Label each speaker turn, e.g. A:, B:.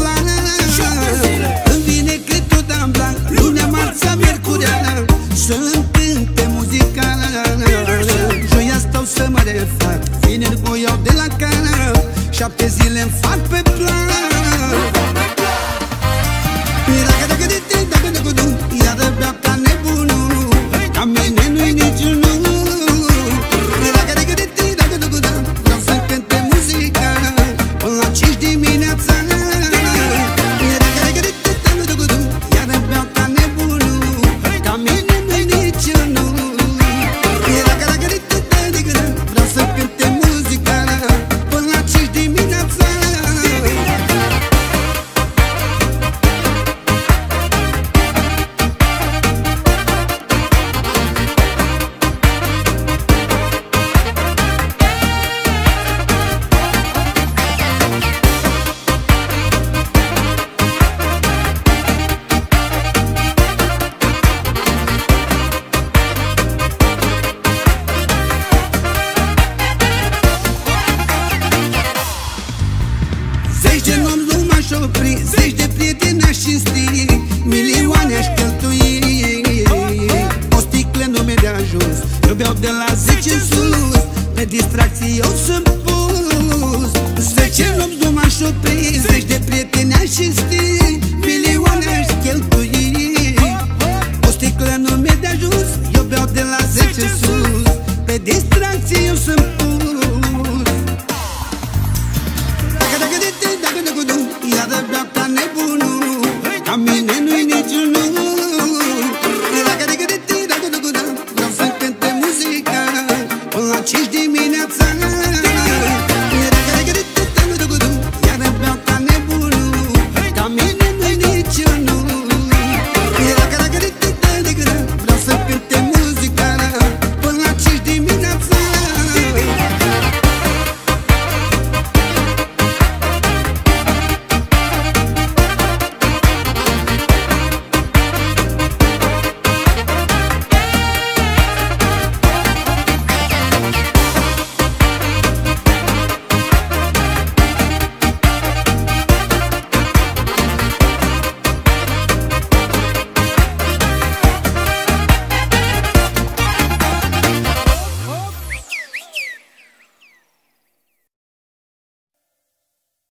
A: plan Îmi vine cretul de blanc Lunea, marța, miercurea Să îmi m-aș Zeci de prieteni aș cinsti Milioane aș cheltui O sticlă nu mi-e de ajuns Eu beau de la zece în sus. Pe distracții eu sunt pus. Zece lume nu m-aș opri Zeci de prieteni aș cinsti hace